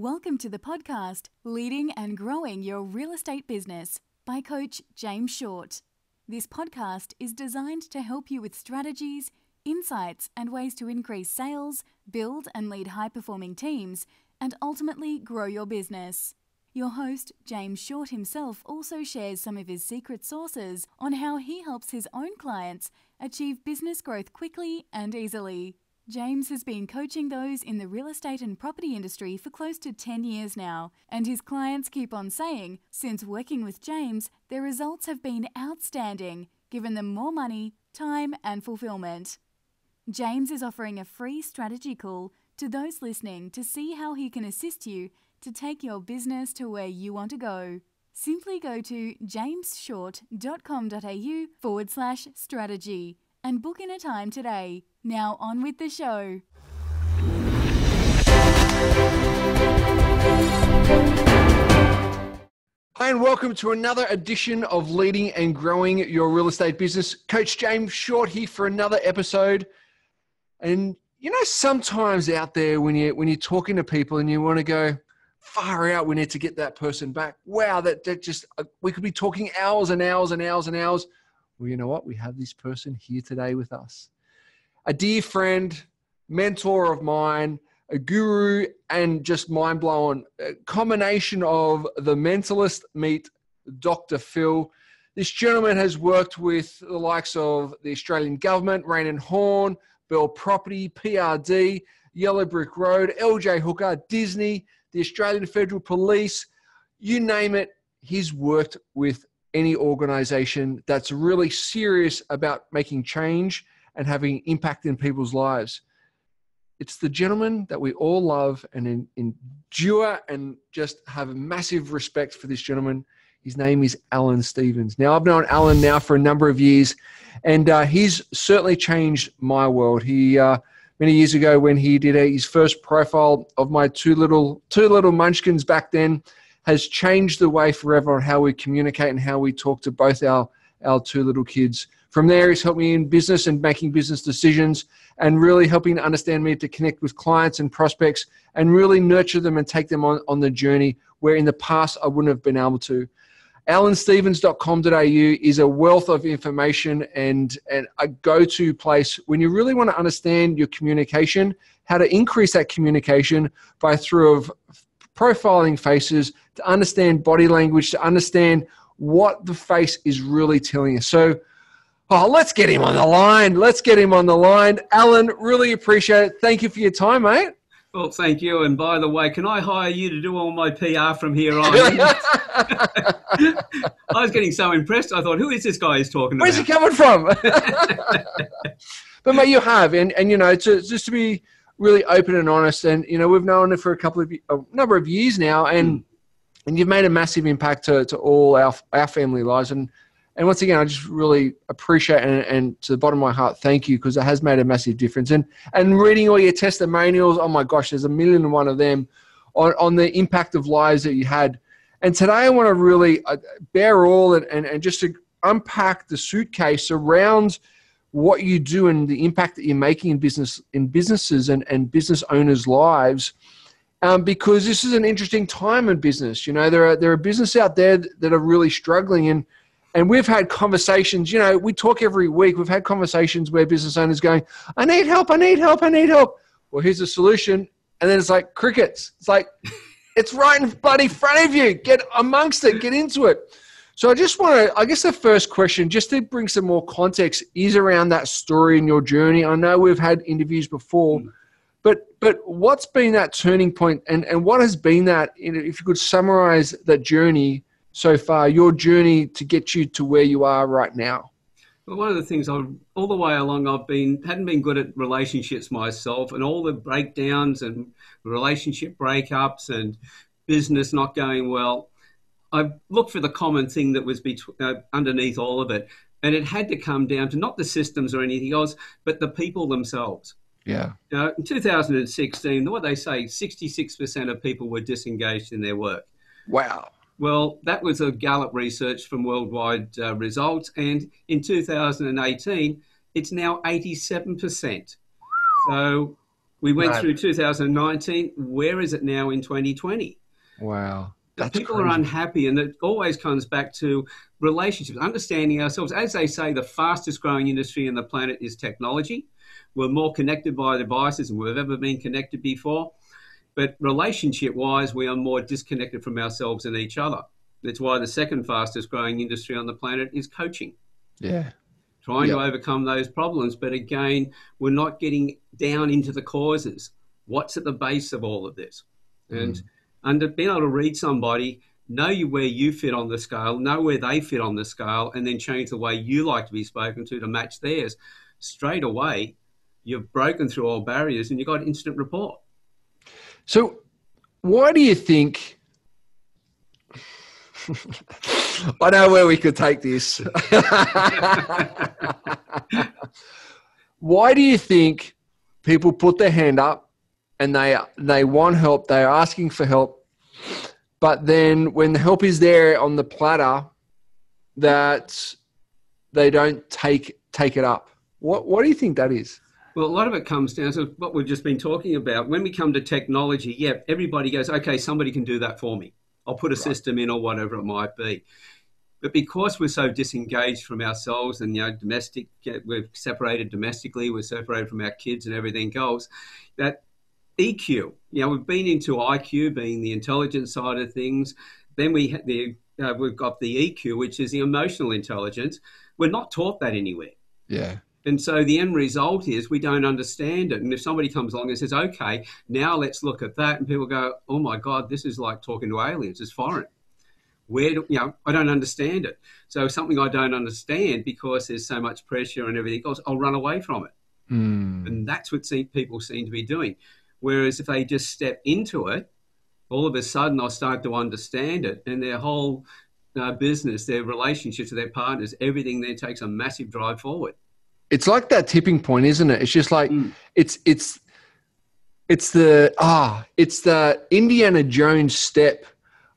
Welcome to the podcast Leading and Growing Your Real Estate Business by Coach James Short. This podcast is designed to help you with strategies, insights, and ways to increase sales, build and lead high performing teams, and ultimately grow your business. Your host, James Short himself, also shares some of his secret sources on how he helps his own clients achieve business growth quickly and easily. James has been coaching those in the real estate and property industry for close to 10 years now, and his clients keep on saying, since working with James, their results have been outstanding, given them more money, time, and fulfillment. James is offering a free strategy call to those listening to see how he can assist you to take your business to where you want to go. Simply go to jamesshort.com.au forward slash strategy and book in a time today. Now, on with the show. Hi, and welcome to another edition of Leading and Growing Your Real Estate Business. Coach James Short here for another episode. And you know, sometimes out there when you when you're talking to people and you want to go far out, we need to get that person back. Wow, that, that just uh, we could be talking hours and hours and hours and hours. Well, you know what? We have this person here today with us. A dear friend, mentor of mine, a guru, and just mind blowing. Combination of the mentalist meet Dr. Phil. This gentleman has worked with the likes of the Australian government, Raine and Horne, Belle Property, PRD, Yellow Brick Road, LJ Hooker, Disney, the Australian Federal Police, you name it, he's worked with any organization that's really serious about making change and having impact in people's lives. It's the gentleman that we all love and endure and just have a massive respect for this gentleman. His name is Alan Stevens. Now, I've known Alan now for a number of years, and uh, he's certainly changed my world. He uh, many years ago when he did a, his first profile of my two little two little munchkins back then has changed the way forever on how we communicate and how we talk to both our our two little kids. From there, he's helped me in business and making business decisions and really helping to understand me to connect with clients and prospects and really nurture them and take them on, on the journey where in the past I wouldn't have been able to alanstevens.com.au is a wealth of information and, and a go to place when you really want to understand your communication, how to increase that communication by through of profiling faces, to understand body language, to understand what the face is really telling you. So, oh, let's get him on the line. Let's get him on the line. Alan, really appreciate it. Thank you for your time, mate. Well, thank you. And by the way, can I hire you to do all my PR from here on? I was getting so impressed. I thought, who is this guy he's talking Where's about? Where's he coming from? but mate, you have, and and you know, to, just to be really open and honest, and you know, we've known it for a couple of a number of years now, and mm. and you've made a massive impact to to all our our family lives, and and once again, I just really appreciate and, and to the bottom of my heart, thank you because it has made a massive difference. And and reading all your testimonials, oh my gosh, there's a million and one of them on, on the impact of lives that you had. And today I want to really uh, bear all and, and, and just to unpack the suitcase around what you do and the impact that you're making in business in businesses and, and business owners' lives. Um, because this is an interesting time in business. You know, there are there are business out there that are really struggling and and we've had conversations, you know, we talk every week. We've had conversations where business owners going, I need help, I need help, I need help. Well, here's a solution. And then it's like crickets. It's like, it's right in bloody front of you. Get amongst it, get into it. So I just want to, I guess the first question, just to bring some more context, is around that story in your journey. I know we've had interviews before, mm. but but what's been that turning point and, and what has been that, if you could summarize that journey so far, your journey to get you to where you are right now? Well, one of the things I all the way along I've been hadn't been good at relationships myself, and all the breakdowns and relationship breakups and business not going well. I looked for the common thing that was between, uh, underneath all of it, and it had to come down to not the systems or anything else, but the people themselves. Yeah. You know, in 2016, what they say, 66% of people were disengaged in their work. Wow. Well, that was a Gallup research from worldwide uh, results, and in 2018, it's now 87%. So We went Right. through 2019. Where is it now in 2020? Wow. That's people are unhappy, and it always comes back to relationships, understanding ourselves. As they say, the fastest growing industry on the planet is technology. We're more connected by devices than we've ever been connected before. But relationship wise, we are more disconnected from ourselves and each other. That's why the second fastest growing industry on the planet is coaching, Yeah. trying to overcome those problems. But again, we're not getting down into the causes. What's at the base of all of this? Mm. And under being able to read somebody, know you where you fit on the scale, know where they fit on the scale, and then change the way you like to be spoken to to match theirs. Straight away, you've broken through all barriers and you've got instant rapport. So, why do you think? I know where we could take this. why do you think people put their hand up and they they want help? They're asking for help, but then when the help is there on the platter, that they don't take take it up. What what do you think that is? Well, a lot of it comes down to what we've just been talking about. When we come to technology, yeah, everybody goes, okay, somebody can do that for me. I'll put a system in or whatever it might be. But because we're so disengaged from ourselves and, you know, domestic, we're separated domestically, we're separated from our kids and everything else, that EQ, you know, we've been into IQ being the intelligence side of things. Then we the, uh, we've got the EQ, which is the emotional intelligence. We're not taught that anywhere. Yeah. And so the end result is we don't understand it. And if somebody comes along and says, okay, now let's look at that, and people go, oh my God, this is like talking to aliens, it's foreign. Where do, you know, I don't understand it. So something I don't understand because there's so much pressure and everything else, I'll run away from it. Hmm. And that's what see, people seem to be doing. Whereas if they just step into it, all of a sudden they'll start to understand it and their whole uh, business, their relationships with their partners, everything then takes a massive drive forward. It's like that tipping point, isn't it? It's just like Mm. it's it's it's the ah, it's the Indiana Jones step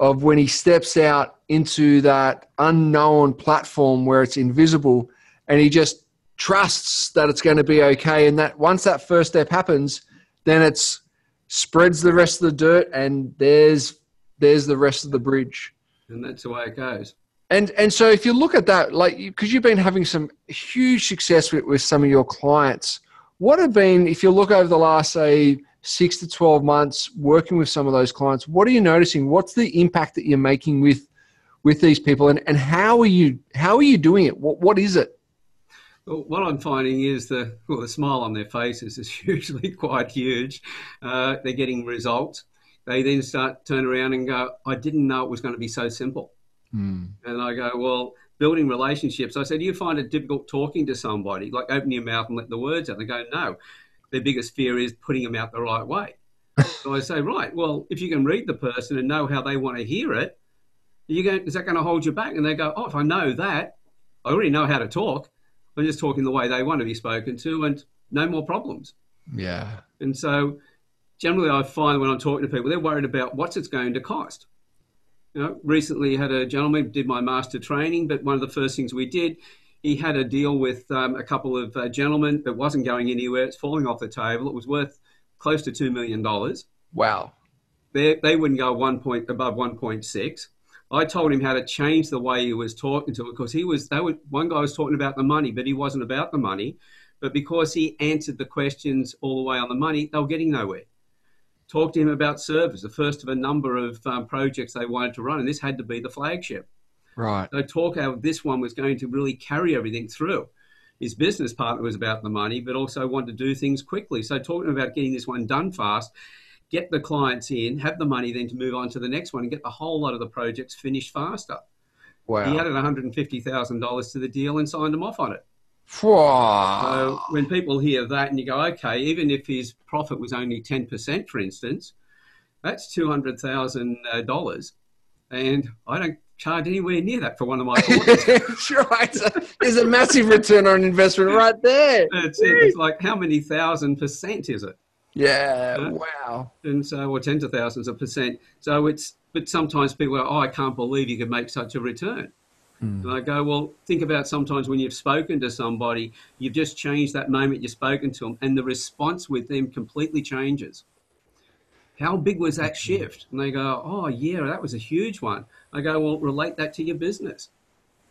of when he steps out into that unknown platform where it's invisible and he just trusts that it's going to be okay and that once that first step happens then it's spreads the rest of the dirt and there's there's the rest of the bridge And that's the way it goes. And and so if you look at that, like because you've been having some huge success with, with some of your clients, what have been if you look over the last say six to twelve months working with some of those clients, what are you noticing? What's the impact that you're making with with these people, and and how are you how are you doing it? What what is it? Well, what I'm finding is the well, the smile on their faces is usually quite huge. Uh, they're getting results. They then start turn around and go, "I didn't know it was going to be so simple." Mm. And I go, "Well, building relationships." I said, "Do you find it difficult talking to somebody, like open your mouth and let the words out?" They go, "No." Their biggest fear is putting them out the right way. so I say, "Right. Well, if you can read the person and know how they want to hear it, you going, is that going to hold you back?" And they go, "Oh, if I know that, I already know how to talk." I'm just talking the way they want to be spoken to and no more problems. Yeah, And so generally I find when I'm talking to people, they're worried about what's it's going to cost. You know, recently had a gentleman did my master training, but one of the first things we did, he had a deal with um, a couple of uh, gentlemen that wasn't going anywhere. It's falling off the table. It was worth close to $2 million. wow, They, they wouldn't go one point above 1.6. I told him how to change the way he was talking to it because he was they were one guy was talking about the money, but he wasn't about the money. But because he answered the questions all the way on the money, they were getting nowhere. Talked to him about service, the first of a number of um, projects they wanted to run, and this had to be the flagship. right, So talk how this one was going to really carry everything through. His business partner was about the money, but also wanted to do things quickly. So talking about getting this one done fast, get the clients in, have the money then to move on to the next one and get the whole lot of the projects finished faster. wow. He added $150,000 to the deal and signed them off on it. So when people hear that and you go, okay, even if his profit was only 10%, for instance, that's $200,000. And I don't charge anywhere near that for one of my courses. Right. There's a massive return on investment right there. it's, it's like, how many thousand percent is it? Yeah. Yeah. Wow. And so, or tens of thousands of percent. So it's, but sometimes people are, oh, I can't believe you could make such a return. Mm. And I go, well, think about sometimes when you've spoken to somebody, you've just changed that moment you've spoken to them, and the response with them completely changes. How big was that shift? And they go, oh, yeah, that was a huge one. I go, well, relate that to your business.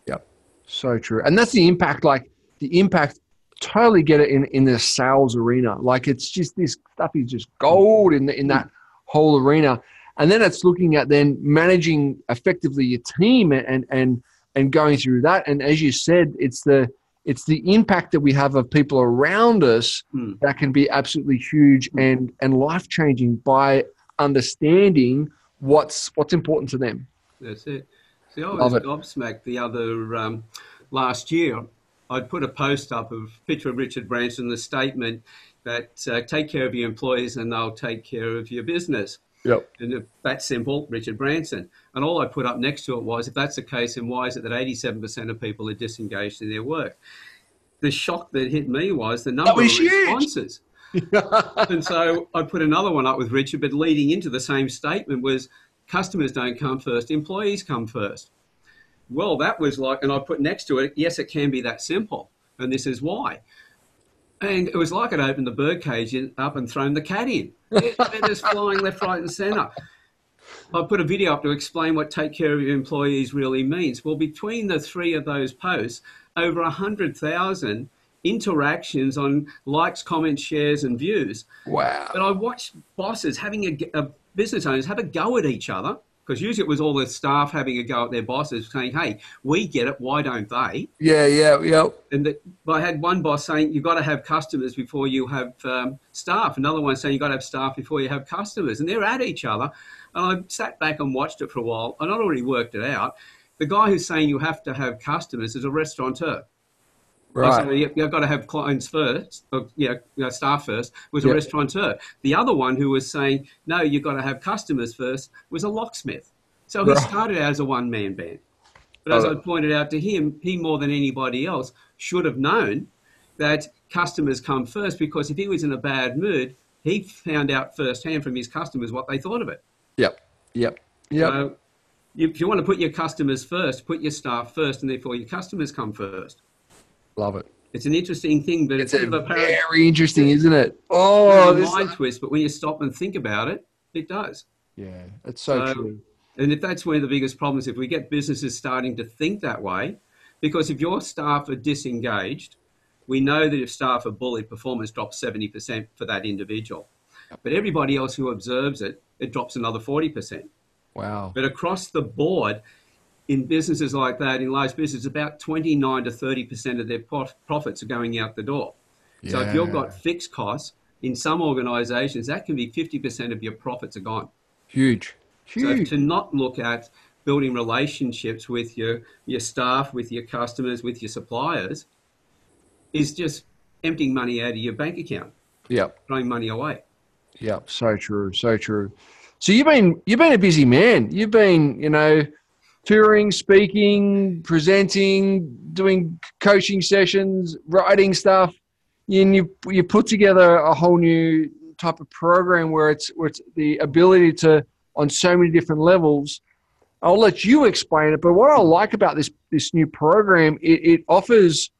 Yep, so true. And that's the impact, like the impact, totally get it in, in the sales arena. Like it's just this stuff is just gold in, the, in that whole arena. And then it's looking at then managing effectively your team and, and, and going through that. And as you said, it's the, it's the impact that we have of people around us mm. that can be absolutely huge mm. and and life changing by understanding what's what's important to them. That's it. See, I was gobsmacked the other um, last year. I'd put a post up of picture of Richard Branson, the statement that uh, take care of your employees and they'll take care of your business. Yep. And that's simple, Richard Branson. And all I put up next to it was, if that's the case, then why is it that 87% of people are disengaged in their work? The shock that hit me was the number was of responses. and so I put another one up with Richard, but leading into the same statement was customers don't come first, employees come first. Well, that was like, and I put next to it, yes, it can be that simple. And this is why. And it was like I'd opened the bird birdcage up and thrown the cat in. Feathers flying left, right, and centre. I put a video up to explain what take care of your employees really means. Well, between the three of those posts, over 100,000 interactions on likes, comments, shares, and views. Wow. But I watched bosses having a, a business owners have a go at each other because usually it was all the staff having a go at their bosses saying, hey, we get it, why don't they? Yeah, yeah, yeah. And the, I had one boss saying, you've got to have customers before you have um, staff. Another one saying, you've got to have staff before you have customers. And they're at each other. And I sat back and watched it for a while, and I'd already worked it out. The guy who's saying you have to have customers is a restaurateur. Right. So you, have got to have clients first, or, you know, you know staff first, was a yep. restaurateur. The other one who was saying, no, you've got to have customers first, was a locksmith. So he right. started as a one man band. But as oh. I pointed out to him, he more than anybody else should have known that customers come first because if he was in a bad mood, he found out firsthand from his customers what they thought of it. Yep. Yep. Yep. So if you want to put your customers first, put your staff first, and therefore your customers come first. Love it. It's an interesting thing, but it's, it's a, a very interesting, isn't it? Oh, it's a mind twist. But when you stop and think about it, it does. Yeah, it's so, so true. And if that's one of the biggest problems, if we get businesses starting to think that way, because if your staff are disengaged, we know that if staff are bullied, performance drops 70% for that individual. But everybody else who observes it, it drops another 40%. Wow. But across the board, in businesses like that, in large businesses, about 29 to 30% of their profits are going out the door. Yeah. So if you've got fixed costs, in some organizations, that can be 50% of your profits are gone. Huge. Huge. So to not look at building relationships with your, your staff, with your customers, with your suppliers, is just emptying money out of your bank account. Yeah. Throwing money away. Yep. So true. So true. So you've been you've been a busy man. You've been, you know, touring, speaking, presenting, doing coaching sessions, writing stuff, and you you put together a whole new type of program where it's where it's the ability to on so many different levels. I'll let you explain it, but what I like about this this new program, it, it offers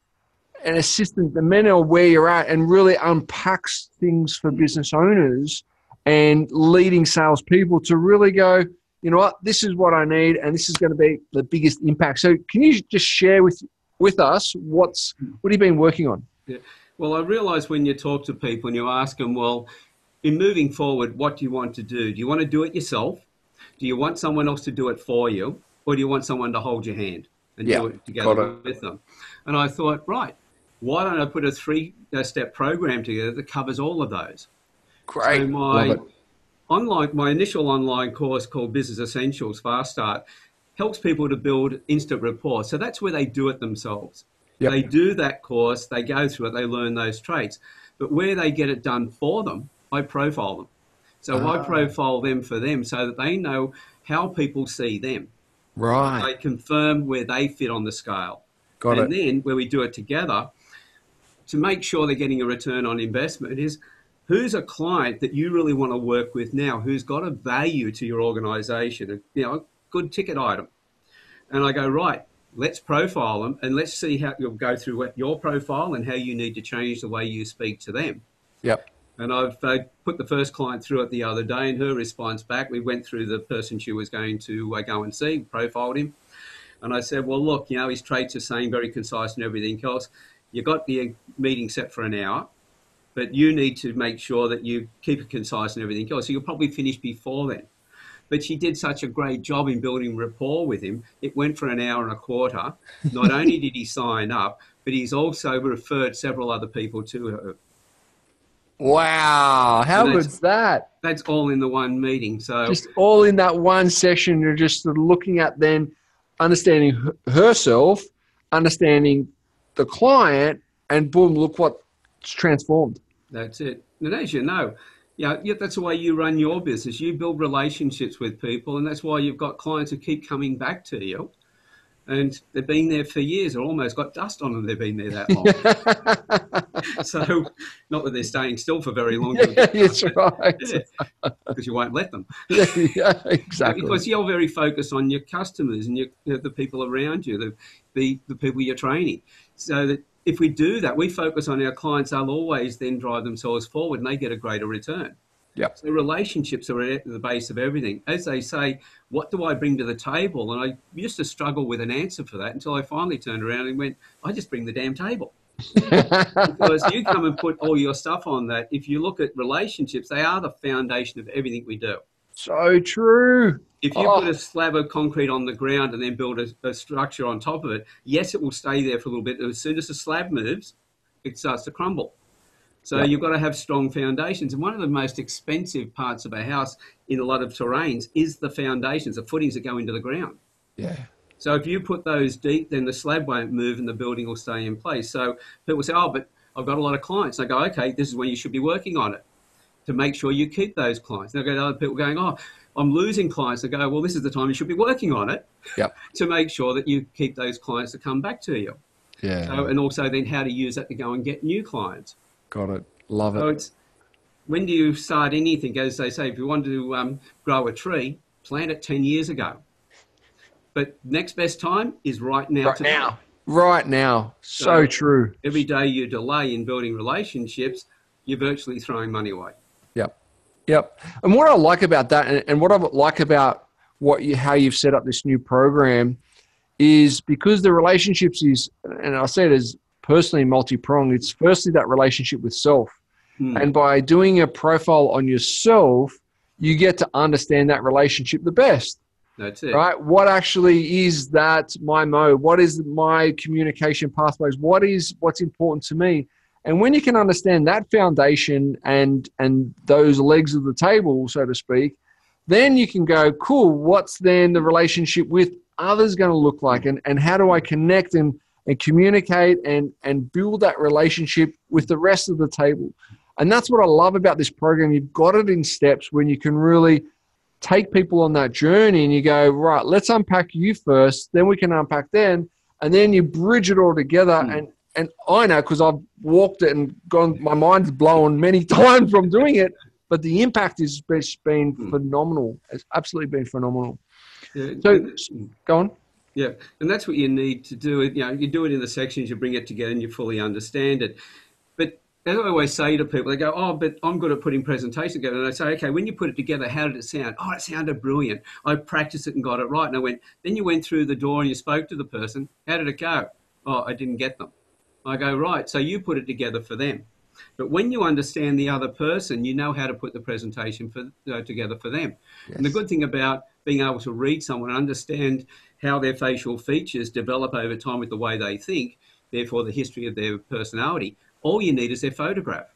an assistant the men are where you're at and really unpacks things for business owners and leading salespeople to really go, you know what, this is what I need, and this is going to be the biggest impact. So, can you just share with with us what's what have you been working on? Yeah. Well, I realise when you talk to people and you ask them, well, in moving forward, what do you want to do? Do you want to do it yourself? Do you want someone else to do it for you, or do you want someone to hold your hand and yeah, do it together it. with them? And I thought, right, why don't I put a three-step program together that covers all of those? Great. So my online, my initial online course called Business Essentials Fast Start helps people to build instant rapport. So that's where they do it themselves. Yep. They do that course, they go through it, they learn those traits. But where they get it done for them, I profile them. So I ah. profile them for them so that they know how people see them. Right. They confirm where they fit on the scale. Got and it. then where we do it together, to make sure they're getting a return on investment is who's a client that you really want to work with now who's got a value to your organization, you know, a good ticket item. And I go, right, let's profile them and let's see how you'll go through your profile and how you need to change the way you speak to them. Yep. And I've uh, put the first client through it the other day, and her response back, we went through the person she was going to uh, go and see, profiled him. And I said, well, look, you know, his traits are saying very concise and everything else. You got the meeting set for an hour, but you need to make sure that you keep it concise and everything else. So you'll probably finish before then. But she did such a great job in building rapport with him. It went for an hour and a quarter. Not only did he sign up, but he's also referred several other people to her. Wow, how good's that? That's all in the one meeting. So just all in that one session. You're just looking at then understanding herself, understanding the client, and boom, look what's transformed. That's it. And as you know, yeah, yeah, that's the way you run your business. You build relationships with people, and that's why you've got clients who keep coming back to you and they've been there for years or almost got dust on them. They've been there that long. so, not that they're staying still for very long. Yeah, that's right. Yeah, because you won't let them. yeah, yeah, exactly. because you're very focused on your customers and your, the people around you, the, the, the people you're training. So that if we do that, we focus on our clients, they'll always then drive themselves forward and they get a greater return. Yep. So relationships are at the base of everything. As they say, what do I bring to the table? And I used to struggle with an answer for that until I finally turned around and went, I just bring the damn table. because you come and put all your stuff on that. If you look at relationships, they are the foundation of everything we do. So true. If you oh. put a slab of concrete on the ground and then build a, a, structure on top of it, yes, it will stay there for a little bit. As soon as the slab moves, it starts to crumble. So you've got to have strong foundations. And one of the most expensive parts of a house in a lot of terrains is the foundations, the footings that go into the ground. Yeah. So if you put those deep, then the slab won't move and the building will stay in place. So people say, oh, but I've got a lot of clients. I go, okay, this is when you should be working on it to make sure you keep those clients. And I go to other people going, oh, I'm losing clients. I go, well, this is the time you should be working on it yep. to make sure that you keep those clients to come back to you. Yeah. So, and also then how to use that to go and get new clients. Got it. Love it. So it's when do you start anything? As they say, if you want to um, grow a tree, plant it 10 years ago. But next best time is right now. Right today. now. Right now. So, so, true. Every day you delay in building relationships, you're virtually throwing money away. Yep. And what I like about that, and, and what I like about what you, how you've set up this new program, is because the relationships is, and I say it as personally multi-pronged. It's firstly that relationship with self. Hmm. And by doing a profile on yourself, you get to understand that relationship the best. That's it. Right? What actually is that my mode? What is my communication pathways? What is what's important to me? And when you can understand that foundation and and those legs of the table, so to speak, then you can go, cool, what's then the relationship with others going to look like? And, and how do I connect and and communicate and, and build that relationship with the rest of the table. And that's what I love about this program. You've got it in steps when you can really take people on that journey and you go, right, let's unpack you first, then we can unpack them, and then you bridge it all together. Mm. And and I know because I've walked it and gone, my mind's blown many times from doing it, but the impact has been mm. phenomenal. It's absolutely been phenomenal. Yeah. So, go on. Yeah, and that's what you need to do. You know, you do it in the sections, you bring it together, and you fully understand it. But as I always say to people, they go, "Oh, but I'm good at putting presentations together." And I say, "Okay, when you put it together, how did it sound?" "Oh, it sounded brilliant. I practiced it and got it right." And I went, "Then you went through the door and you spoke to the person. How did it go?" "Oh, I didn't get them." I go, "Right, so you put it together for them." But when you understand the other person, you know how to put the presentation for, uh, together for them. Yes. And the good thing about being able to read someone and understand how their facial features develop over time with the way they think, therefore the history of their personality, all you need is their photograph.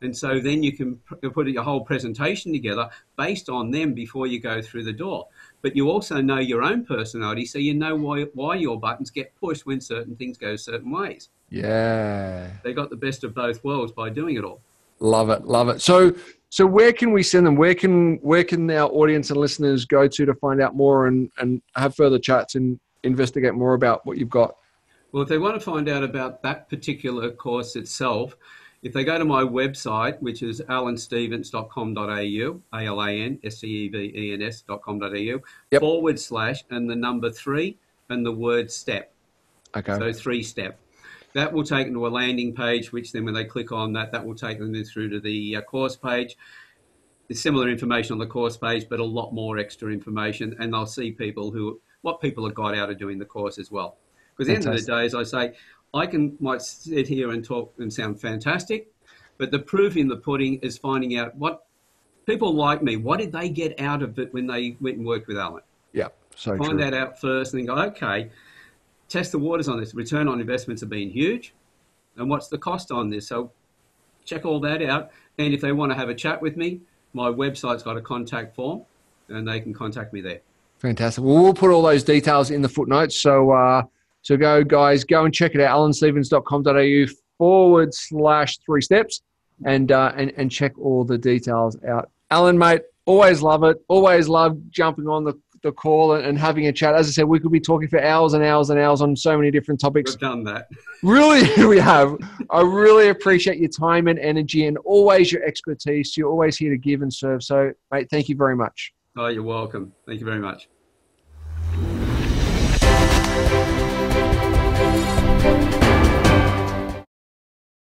And so then you can put your whole presentation together based on them before you go through the door. But you also know your own personality, so you know why, why your buttons get pushed when certain things go certain ways. Yeah. They got the best of both worlds by doing it all. Love it, love it. So so where can we send them? Where can where can our audience and listeners go to to find out more and, and have further chats and investigate more about what you've got? Well, if they want to find out about that particular course itself, if they go to my website, which is alanstevens.com.au, A-L-A-N-S-T-E-V-E-N-S.com.au, yep. forward slash and the number three, and the word step. Okay. So three step. That will take them to a landing page, which then when they click on that, that will take them through to the uh, course page. There's similar information on the course page, but a lot more extra information, and they'll see people who what people have got out of doing the course as well. Because at the end of the day, as I say, I can might sit here and talk and sound fantastic, but the proof in the pudding is finding out what people like me. What did they get out of it when they went and worked with Alan? Yeah, so Find true. that out first, and then go, okay, test the waters on this. Return on investments have been huge, and what's the cost on this? So check all that out. And if they want to have a chat with me, my website's got a contact form, and they can contact me there. Fantastic. Well, we'll put all those details in the footnotes. So, uh, so go, guys, go and check it out. alanstevens.com.au forward slash three steps and, uh, and, and check all the details out. Alan, mate, always love it. Always love jumping on the, the call and, and having a chat. As I said, we could be talking for hours and hours and hours on so many different topics. We've done that. Really, we have. I really appreciate your time and energy and always your expertise. You're always here to give and serve. So, mate, thank you very much. Oh, you're welcome. Thank you very much.